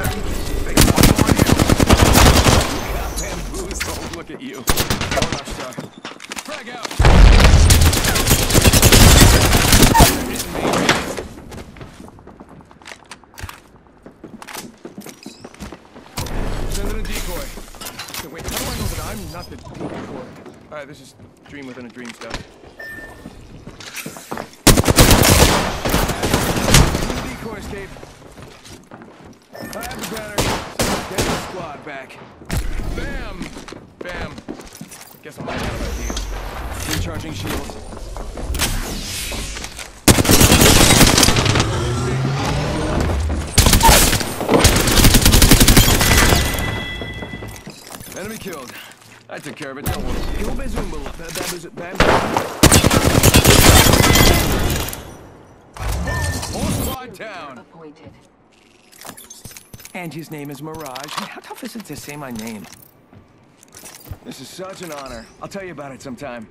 out. They got one more you. Got bamboozled. Look at you. Frag out. I'm not the decoy? Alright, this is dream within a dream stuff. Decoy escape. The back. Bam! Bam. Guess I'm right out of ideas. Recharging shields. Enemy killed. I took care of it, don't worry. Kill Bazumba. Babuz- Bam. Whole squad down. Appointed. And his name is Mirage. How tough is it to say my name? This is such an honor. I'll tell you about it sometime.